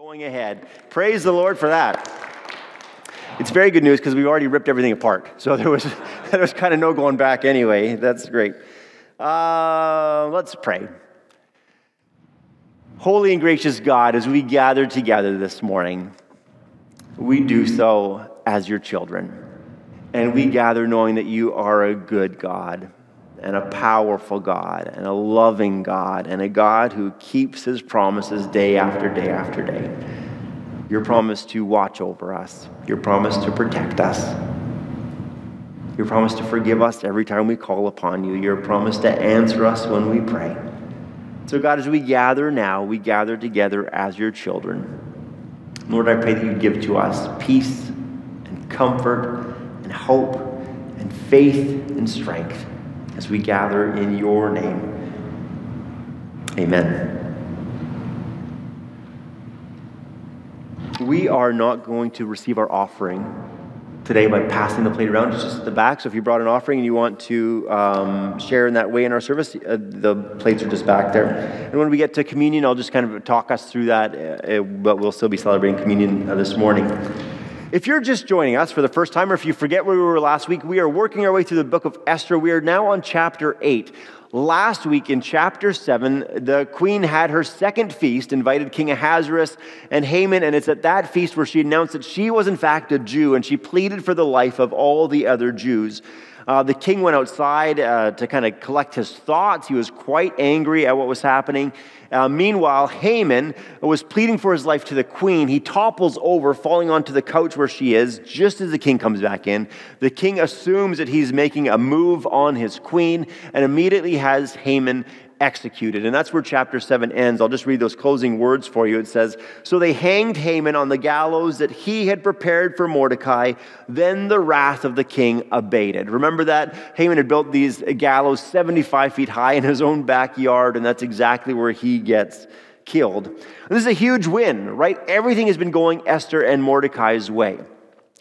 going ahead. Praise the Lord for that. It's very good news because we've already ripped everything apart. So there was, there was kind of no going back anyway. That's great. Uh, let's pray. Holy and gracious God, as we gather together this morning, we do so as your children. And we gather knowing that you are a good God and a powerful God and a loving God and a God who keeps his promises day after day after day. Your promise to watch over us, your promise to protect us, your promise to forgive us every time we call upon you, your promise to answer us when we pray. So, God, as we gather now, we gather together as your children. Lord, I pray that you give to us peace and comfort and hope and faith and strength as we gather in your name. Amen. We are not going to receive our offering today by passing the plate around. It's just at the back. So if you brought an offering and you want to um, share in that way in our service, uh, the plates are just back there. And when we get to communion, I'll just kind of talk us through that, uh, but we'll still be celebrating communion uh, this morning. If you're just joining us for the first time, or if you forget where we were last week, we are working our way through the book of Esther. We are now on chapter 8. Last week in chapter 7, the queen had her second feast, invited King Ahasuerus and Haman, and it's at that feast where she announced that she was in fact a Jew, and she pleaded for the life of all the other Jews. Uh, the king went outside uh, to kind of collect his thoughts. He was quite angry at what was happening. Uh, meanwhile, Haman was pleading for his life to the queen. He topples over, falling onto the couch where she is, just as the king comes back in. The king assumes that he's making a move on his queen and immediately has Haman executed. And that's where chapter 7 ends. I'll just read those closing words for you. It says So they hanged Haman on the gallows that he had prepared for Mordecai. Then the wrath of the king abated. Remember that? Haman had built these gallows 75 feet high in his own backyard, and that's exactly where he gets killed. And this is a huge win, right? Everything has been going Esther and Mordecai's way.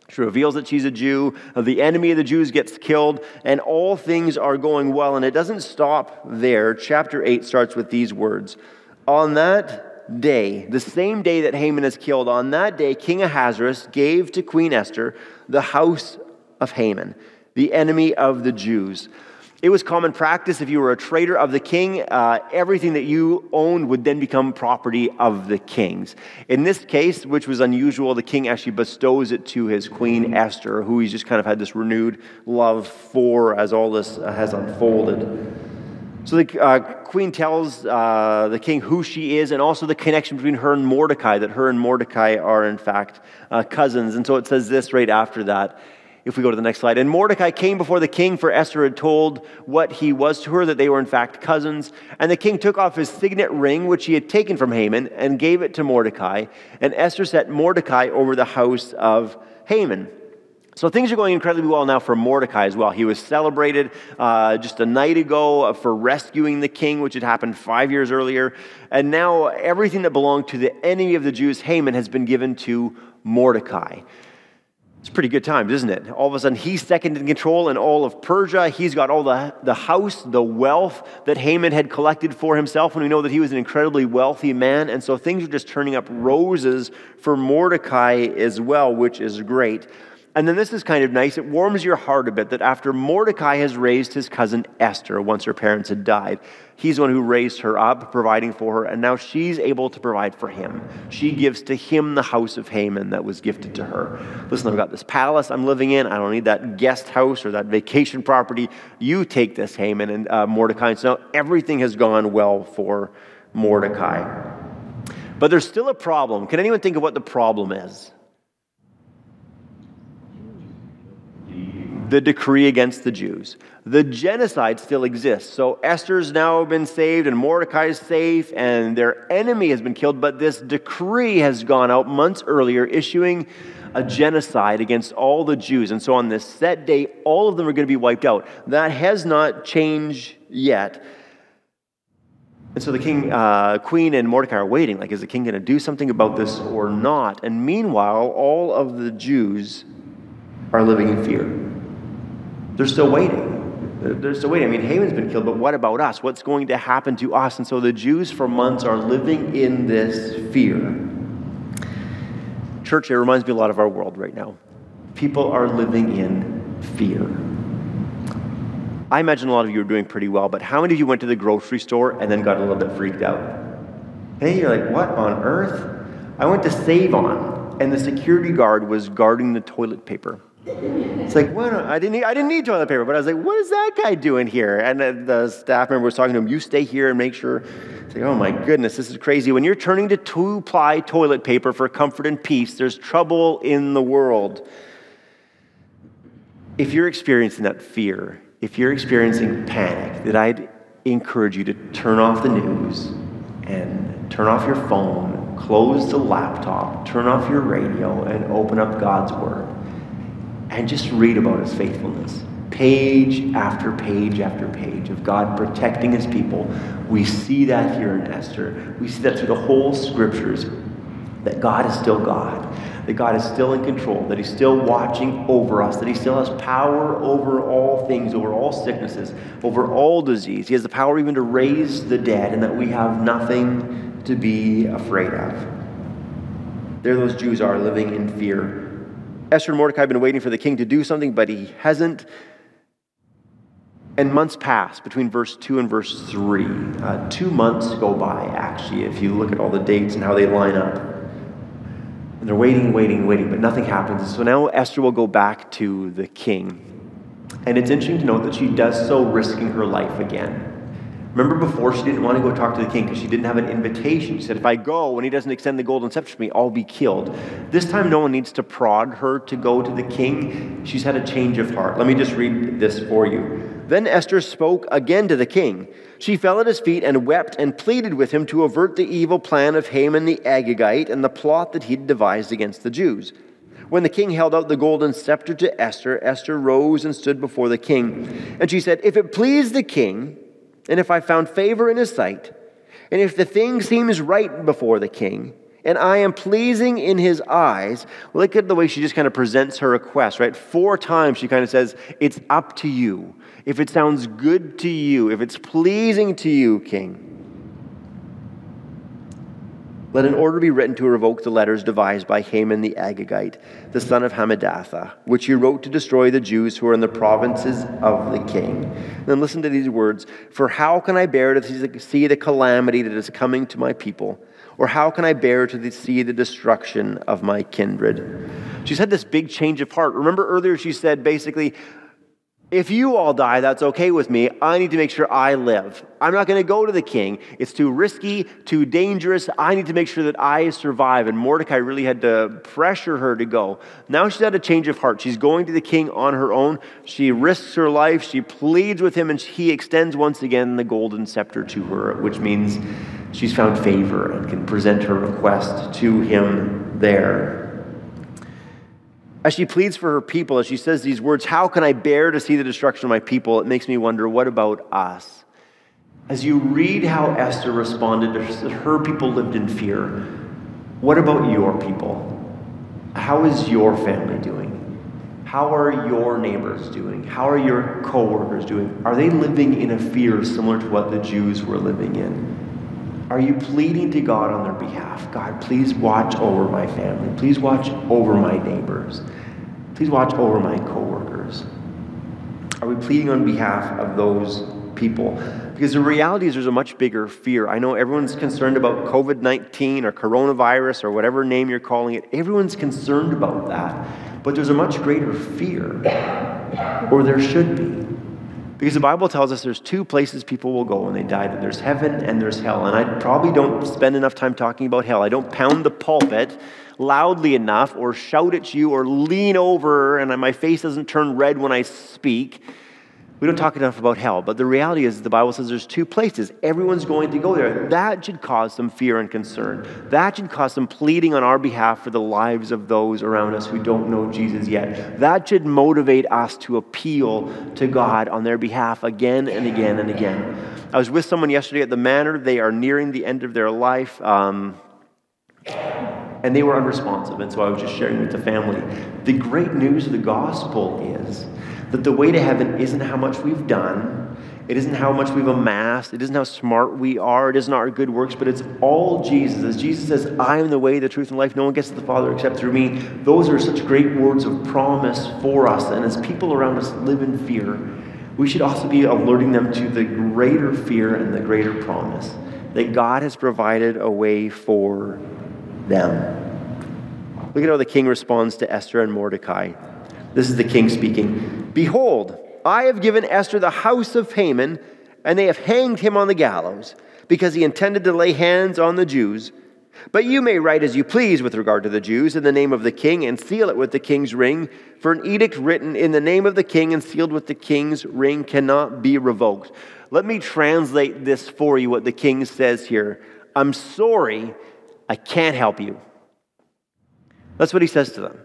She reveals that she's a Jew. The enemy of the Jews gets killed, and all things are going well. And it doesn't stop there. Chapter 8 starts with these words On that day, the same day that Haman is killed, on that day, King Ahasuerus gave to Queen Esther the house of Haman, the enemy of the Jews. It was common practice if you were a trader of the king, uh, everything that you owned would then become property of the king's. In this case, which was unusual, the king actually bestows it to his queen Esther, who he's just kind of had this renewed love for as all this uh, has unfolded. So the uh, queen tells uh, the king who she is and also the connection between her and Mordecai, that her and Mordecai are in fact uh, cousins. And so it says this right after that. If we go to the next slide. And Mordecai came before the king, for Esther had told what he was to her, that they were in fact cousins. And the king took off his signet ring, which he had taken from Haman, and gave it to Mordecai. And Esther set Mordecai over the house of Haman. So things are going incredibly well now for Mordecai as well. He was celebrated uh, just a night ago for rescuing the king, which had happened five years earlier. And now everything that belonged to the enemy of the Jews, Haman, has been given to Mordecai. It's pretty good times, isn't it? All of a sudden, he's second in control in all of Persia. He's got all the, the house, the wealth that Haman had collected for himself. And we know that he was an incredibly wealthy man. And so things are just turning up roses for Mordecai as well, which is great. And then this is kind of nice. It warms your heart a bit that after Mordecai has raised his cousin Esther once her parents had died, he's the one who raised her up, providing for her, and now she's able to provide for him. She gives to him the house of Haman that was gifted to her. Listen, I've got this palace I'm living in. I don't need that guest house or that vacation property. You take this, Haman and uh, Mordecai. And so now everything has gone well for Mordecai. But there's still a problem. Can anyone think of what the problem is? The decree against the Jews. The genocide still exists. So Esther's now been saved and Mordecai is safe and their enemy has been killed, but this decree has gone out months earlier issuing a genocide against all the Jews. And so on this set day, all of them are going to be wiped out. That has not changed yet. And so the king, uh, queen, and Mordecai are waiting. Like, is the king going to do something about this or not? And meanwhile, all of the Jews are living in fear. They're still waiting. They're still waiting. I mean, Haman's been killed, but what about us? What's going to happen to us? And so the Jews for months are living in this fear. Church, it reminds me a lot of our world right now. People are living in fear. I imagine a lot of you are doing pretty well, but how many of you went to the grocery store and then got a little bit freaked out? Hey, you're like, what on earth? I went to Save On, and the security guard was guarding the toilet paper. It's like, what? I didn't, need, I didn't need toilet paper, but I was like, what is that guy doing here? And the staff member was talking to him, you stay here and make sure. It's like, oh my goodness, this is crazy. When you're turning to two ply toilet paper for comfort and peace, there's trouble in the world. If you're experiencing that fear, if you're experiencing panic, that I'd encourage you to turn off the news and turn off your phone, close the laptop, turn off your radio, and open up God's Word and just read about His faithfulness. Page after page after page of God protecting His people. We see that here in Esther. We see that through the whole scriptures that God is still God that God is still in control, that He's still watching over us, that He still has power over all things, over all sicknesses, over all disease. He has the power even to raise the dead, and that we have nothing to be afraid of. There those Jews are living in fear. Esther and Mordecai have been waiting for the king to do something, but he hasn't. And months pass between verse 2 and verse 3. Uh, two months go by, actually, if you look at all the dates and how they line up. And they're waiting, waiting, waiting, but nothing happens. So now Esther will go back to the king. And it's interesting to note that she does so risking her life again. Remember before, she didn't want to go talk to the king because she didn't have an invitation. She said, If I go and he doesn't extend the golden scepter to me, I'll be killed. This time, no one needs to prod her to go to the king. She's had a change of heart. Let me just read this for you. Then Esther spoke again to the king. She fell at his feet and wept and pleaded with him to avert the evil plan of Haman the Agagite and the plot that he'd devised against the Jews. When the king held out the golden scepter to Esther, Esther rose and stood before the king. And she said, If it please the king, and if I found favor in his sight, and if the thing seems right before the king, and I am pleasing in his eyes. Look at the way she just kind of presents her request, right? Four times she kind of says, It's up to you. If it sounds good to you, if it's pleasing to you, king. Let an order be written to revoke the letters devised by Haman the Agagite, the son of Hammedatha, which he wrote to destroy the Jews who are in the provinces of the king. Then listen to these words For how can I bear to see the calamity that is coming to my people? Or how can I bear to see the destruction of my kindred? She's had this big change of heart. Remember earlier she said basically, if you all die, that's okay with me. I need to make sure I live. I'm not going to go to the king. It's too risky, too dangerous. I need to make sure that I survive. And Mordecai really had to pressure her to go. Now she's had a change of heart. She's going to the king on her own. She risks her life. She pleads with him, and he extends once again the golden scepter to her, which means she's found favor and can present her request to him there. As she pleads for her people, as she says these words, How can I bear to see the destruction of my people? It makes me wonder, what about us? As you read how Esther responded her people lived in fear, what about your people? How is your family doing? How are your neighbors doing? How are your coworkers doing? Are they living in a fear similar to what the Jews were living in? Are you pleading to God on their behalf? God, please watch over my family. Please watch over my neighbors. Please watch over my coworkers. Are we pleading on behalf of those people? Because the reality is there's a much bigger fear. I know everyone's concerned about COVID 19 or coronavirus or whatever name you're calling it. Everyone's concerned about that. But there's a much greater fear, or there should be. Because the Bible tells us there's two places people will go when they die that there's heaven and there's hell. And I probably don't spend enough time talking about hell. I don't pound the pulpit loudly enough or shout at you or lean over and my face doesn't turn red when I speak. We don't talk enough about hell, but the reality is the Bible says there's two places. Everyone's going to go there. That should cause some fear and concern. That should cause some pleading on our behalf for the lives of those around us who don't know Jesus yet. That should motivate us to appeal to God on their behalf again and again and again. I was with someone yesterday at the manor. They are nearing the end of their life. Um, and they were unresponsive. And so I was just sharing with the family. The great news of the gospel is that the way to heaven isn't how much we've done, It isn't how much we've amassed. It isn't how smart we are. It isn't our good works, but it's all Jesus. As Jesus says, I am the way, the truth, and life. No one gets to the Father except through me. Those are such great words of promise for us. And as people around us live in fear, we should also be alerting them to the greater fear and the greater promise that God has provided a way for them. Look at how the king responds to Esther and Mordecai. This is the king speaking Behold, I have given Esther the house of Haman, and they have hanged him on the gallows because he intended to lay hands on the Jews. But you may write as you please with regard to the Jews in the name of the king and seal it with the king's ring. For an edict written in the name of the king and sealed with the king's ring cannot be revoked. Let me translate this for you, what the king says here. I'm sorry, I can't help you. That's what he says to them.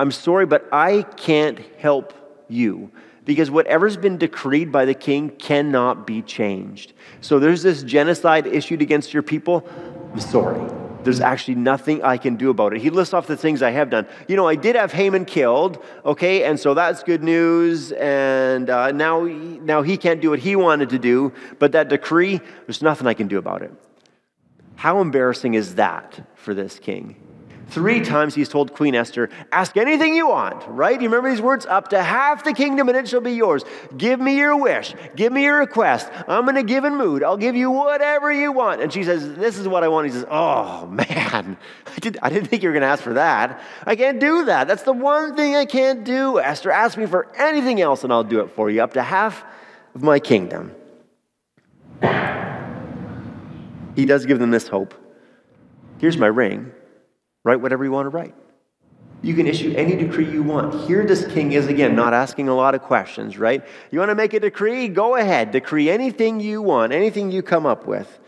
I'm sorry, but I can't help you because whatever's been decreed by the king cannot be changed. So there's this genocide issued against your people. I'm sorry. There's actually nothing I can do about it. He lists off the things I have done. You know, I did have Haman killed, okay, and so that's good news. And uh, now, now he can't do what he wanted to do, but that decree, there's nothing I can do about it. How embarrassing is that for this king? Three times he's told Queen Esther, Ask anything you want, right? You remember these words? Up to half the kingdom and it shall be yours. Give me your wish. Give me your request. I'm in a given mood. I'll give you whatever you want. And she says, This is what I want. He says, Oh, man. I, did, I didn't think you were going to ask for that. I can't do that. That's the one thing I can't do. Esther, ask me for anything else and I'll do it for you. Up to half of my kingdom. He does give them this hope. Here's my ring. Write whatever you want to write. You can issue any decree you want. Here, this king is again not asking a lot of questions, right? You want to make a decree? Go ahead. Decree anything you want, anything you come up with.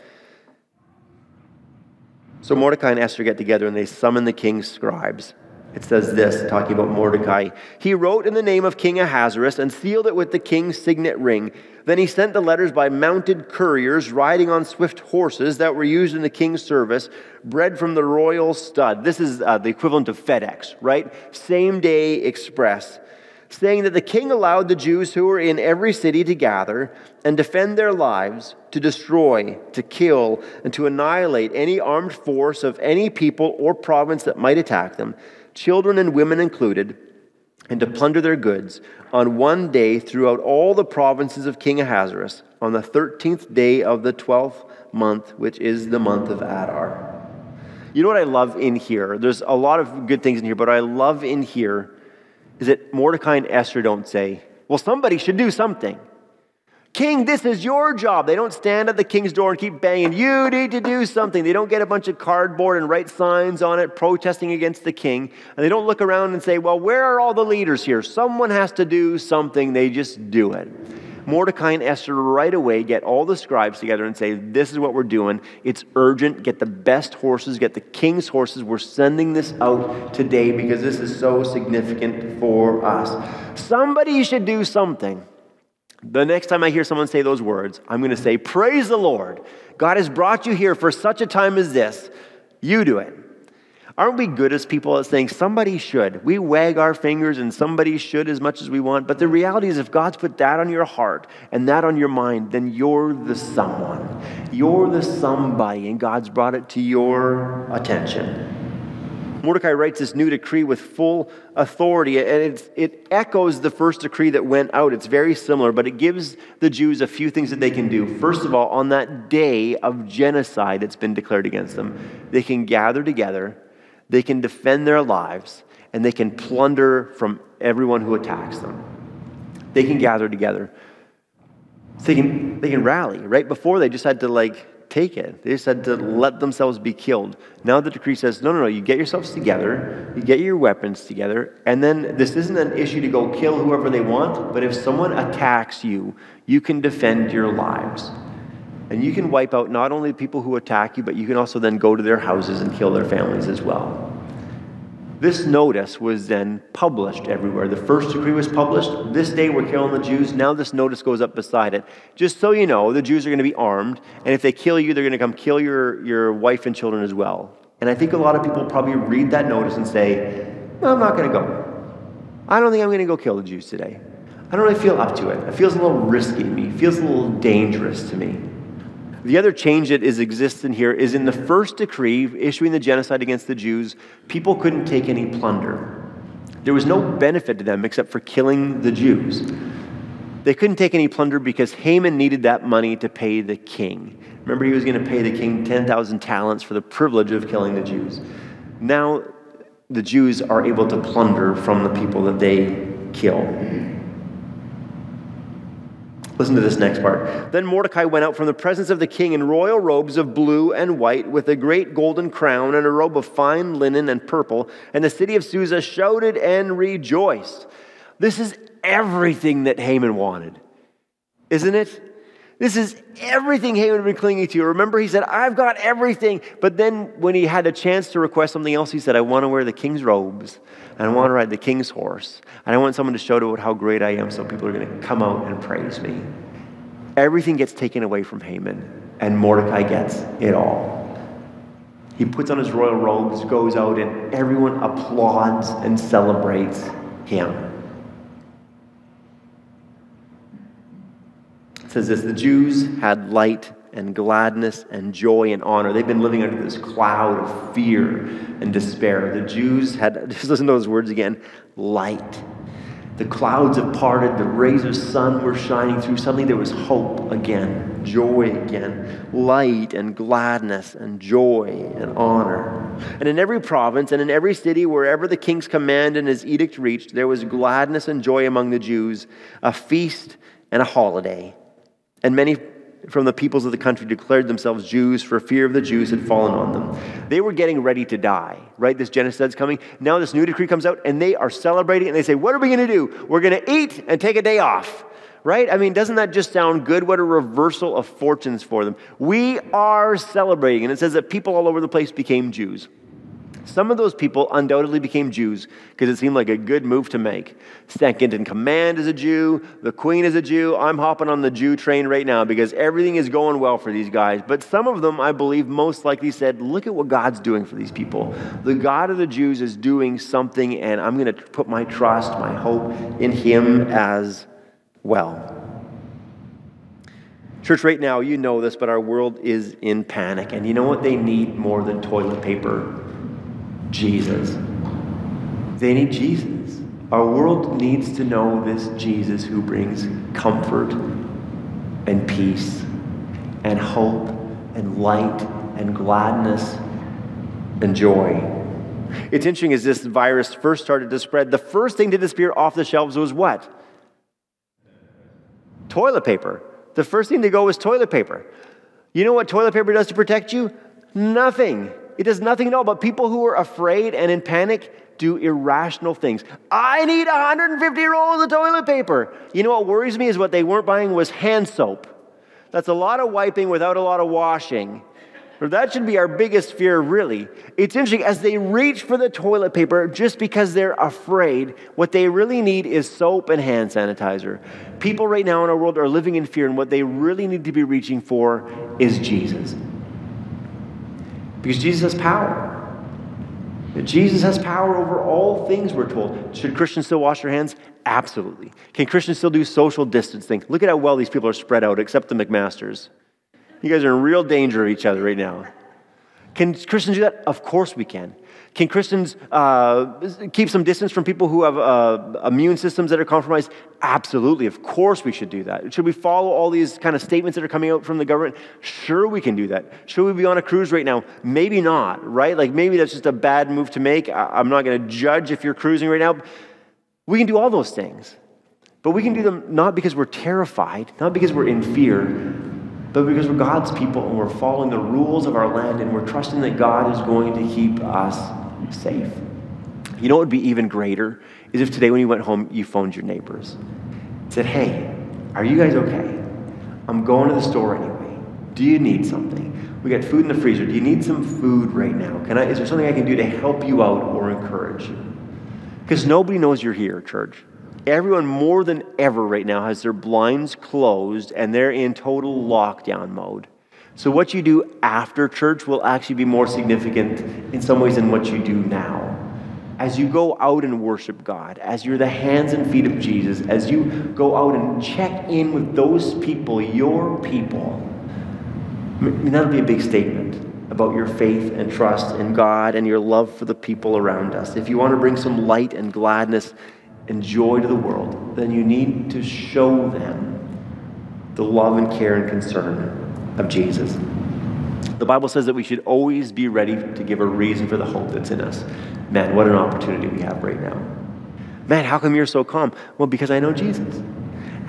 So Mordecai and Esther get together and they summon the king's scribes. It says this, talking about Mordecai. He wrote in the name of King Ahasuerus and sealed it with the king's signet ring. Then he sent the letters by mounted couriers riding on swift horses that were used in the king's service, bred from the royal stud. This is uh, the equivalent of FedEx, right? Same day express. Saying that the king allowed the Jews who were in every city to gather and defend their lives, to destroy, to kill, and to annihilate any armed force of any people or province that might attack them children and women included, and to plunder their goods on one day throughout all the provinces of King Ahasuerus on the 13th day of the 12th month, which is the month of Adar. You know what I love in here? There's a lot of good things in here, but I love in here is that Mordecai and Esther don't say, well, somebody should do something. King, this is your job. They don't stand at the king's door and keep banging, you need to do something. They don't get a bunch of cardboard and write signs on it protesting against the king. And they don't look around and say, well, where are all the leaders here? Someone has to do something. They just do it. Mordecai and Esther right away get all the scribes together and say, This is what we're doing. It's urgent. Get the best horses, get the king's horses. We're sending this out today because this is so significant for us. Somebody should do something. The next time I hear someone say those words, I'm going to say, Praise the Lord. God has brought you here for such a time as this. You do it. Aren't we good as people at saying somebody should? We wag our fingers and somebody should as much as we want. But the reality is, if God's put that on your heart and that on your mind, then you're the someone. You're the somebody, and God's brought it to your attention. Mordecai writes this new decree with full authority, and it echoes the first decree that went out. It's very similar, but it gives the Jews a few things that they can do. First of all, on that day of genocide that's been declared against them, they can gather together, they can defend their lives, and they can plunder from everyone who attacks them. They can gather together. So they can, they can rally. Right before, they just had to like take it. They had to let themselves be killed. Now the decree says, no, no, no, you get yourselves together, you get your weapons together, and then this isn't an issue to go kill whoever they want, but if someone attacks you, you can defend your lives. And you can wipe out not only the people who attack you, but you can also then go to their houses and kill their families as well. This notice was then published everywhere. The first decree was published. This day we're killing the Jews. Now this notice goes up beside it. Just so you know, the Jews are going to be armed, and if they kill you, they're going to come kill your, your wife and children as well. And I think a lot of people probably read that notice and say, I'm not going to go. I don't think I'm going to go kill the Jews today. I don't really feel up to it. It feels a little risky to me. It feels a little dangerous to me. The other change that is existent here is in the first decree issuing the genocide against the Jews, people couldn't take any plunder. There was no benefit to them except for killing the Jews. They couldn't take any plunder because Haman needed that money to pay the king. Remember, he was going to pay the king 10,000 talents for the privilege of killing the Jews. Now, the Jews are able to plunder from the people that they kill. Listen to this next part. Then Mordecai went out from the presence of the king in royal robes of blue and white, with a great golden crown and a robe of fine linen and purple. And the city of Susa shouted and rejoiced. This is everything that Haman wanted, isn't it? This is everything Haman had been clinging to. Remember, he said, I've got everything. But then when he had a chance to request something else, he said, I want to wear the king's robes, and I want to ride the king's horse, and I want someone to show to how great I am so people are going to come out and praise me. Everything gets taken away from Haman, and Mordecai gets it all. He puts on his royal robes, goes out, and everyone applauds and celebrates him. Says this the Jews had light and gladness and joy and honor. They've been living under this cloud of fear and despair. The Jews had, just listen to those words again light. The clouds have parted, the rays of sun were shining through. Suddenly there was hope again, joy again, light and gladness and joy and honor. And in every province and in every city, wherever the king's command and his edict reached, there was gladness and joy among the Jews, a feast and a holiday. And many from the peoples of the country declared themselves Jews for fear of the Jews had fallen on them. They were getting ready to die, right? This genocide's coming. Now this new decree comes out and they are celebrating and they say, What are we going to do? We're going to eat and take a day off, right? I mean, doesn't that just sound good? What a reversal of fortunes for them. We are celebrating. And it says that people all over the place became Jews. Some of those people undoubtedly became Jews because it seemed like a good move to make. Second in command is a Jew, the queen is a Jew. I'm hopping on the Jew train right now because everything is going well for these guys. But some of them, I believe, most likely said, Look at what God's doing for these people. The God of the Jews is doing something, and I'm going to put my trust, my hope in Him as well. Church, right now, you know this, but our world is in panic. And you know what they need more than toilet paper? Jesus. They need Jesus. Our world needs to know this Jesus who brings comfort and peace and hope and light and gladness and joy. It's interesting as this virus first started to spread, the first thing to disappear off the shelves was what? Toilet paper. The first thing to go was toilet paper. You know what toilet paper does to protect you? Nothing. It does nothing at all. But people who are afraid and in panic do irrational things. I need 150 rolls of toilet paper. You know what worries me is what they weren't buying was hand soap. That's a lot of wiping without a lot of washing. That should be our biggest fear, really. It's interesting, as they reach for the toilet paper just because they're afraid, what they really need is soap and hand sanitizer. People right now in our world are living in fear, and what they really need to be reaching for is Jesus. Because Jesus has power. Jesus has power over all things, we're told. Should Christians still wash their hands? Absolutely. Can Christians still do social distancing? Look at how well these people are spread out, except the McMasters. You guys are in real danger of each other right now. Can Christians do that? Of course we can. Can Christians uh, keep some distance from people who have uh, immune systems that are compromised? Absolutely. Of course we should do that. Should we follow all these kind of statements that are coming out from the government? Sure, we can do that. Should we be on a cruise right now? Maybe not, right? Like maybe that's just a bad move to make. I'm not going to judge if you're cruising right now. We can do all those things. But we can do them not because we're terrified, not because we're in fear, but because we're God's people and we're following the rules of our land and we're trusting that God is going to keep us safe. You know what would be even greater is if today when you went home, you phoned your neighbors. Said, hey, are you guys okay? I'm going to the store anyway. Do you need something? We got food in the freezer. Do you need some food right now? Can I, is there something I can do to help you out or encourage you? Because nobody knows you're here, church. Everyone more than ever right now has their blinds closed and they're in total lockdown mode. So, what you do after church will actually be more significant in some ways than what you do now. as you go out and worship God, as you're the hands and feet of Jesus, as you go out and check in with those people, your people, I mean, that'll be a big statement about your faith and trust in God and your love for the people around us. If you want to bring some light and gladness and joy to the world, then you need to show them the love and care and concern of Jesus. The Bible says that we should always be ready to give a reason for the hope that's in us. Man, what an opportunity we have right now. Man, how come you're so calm? Well, because I know Jesus.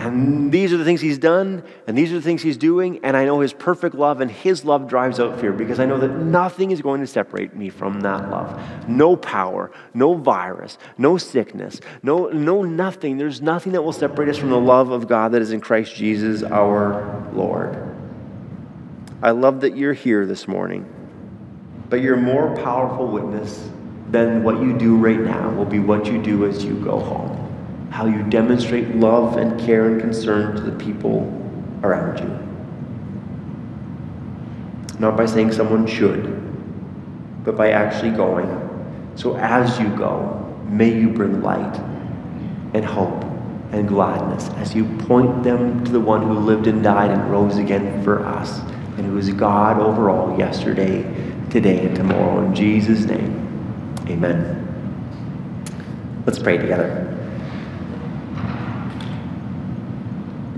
And these are the things he's done, and these are the things he's doing, and I know his perfect love, and his love drives out fear because I know that nothing is going to separate me from that love. No power, no virus, no sickness, no, no nothing. There's nothing that will separate us from the love of God that is in Christ Jesus our Lord. I love that you're here this morning, but your more powerful witness than what you do right now will be what you do as you go home how you demonstrate love and care and concern to the people around you. Not by saying someone should, but by actually going. So as you go, may you bring light and hope and gladness as you point them to the one who lived and died and rose again for us and who is God over all yesterday, today, and tomorrow. In Jesus' name, amen. Let's pray together.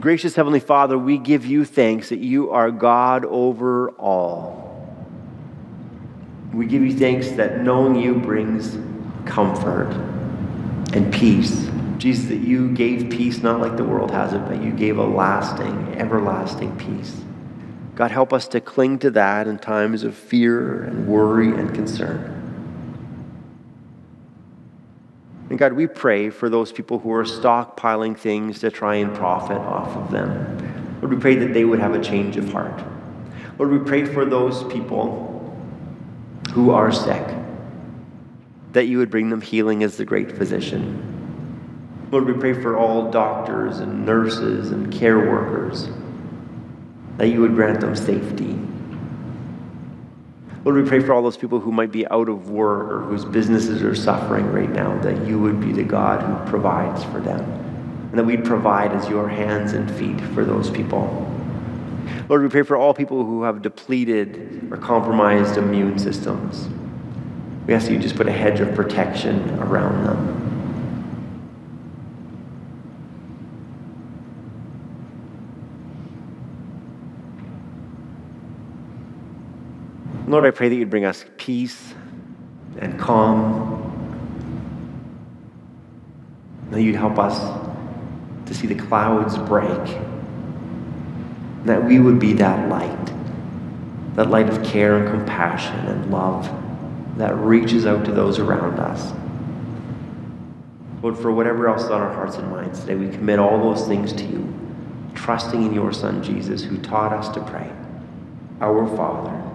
Gracious Heavenly Father, we give you thanks that you are God over all. We give you thanks that knowing you brings comfort and peace. Jesus, that you gave peace not like the world has it, but you gave a lasting, everlasting peace. God, help us to cling to that in times of fear and worry and concern. And God, we pray for those people who are stockpiling things to try and profit off of them. Lord, we pray that they would have a change of heart. Lord, we pray for those people who are sick, that you would bring them healing as the great physician. Lord, we pray for all doctors and nurses and care workers, that you would grant them safety. Lord, we pray for all those people who might be out of work or whose businesses are suffering right now, that you would be the God who provides for them. And that we'd provide as your hands and feet for those people. Lord, we pray for all people who have depleted or compromised immune systems. We ask that you just put a hedge of protection around them. Lord, I pray that you'd bring us peace and calm. That you'd help us to see the clouds break. That we would be that light, that light of care and compassion and love that reaches out to those around us. Lord, for whatever else is on our hearts and minds today, we commit all those things to you, trusting in your Son, Jesus, who taught us to pray. Our Father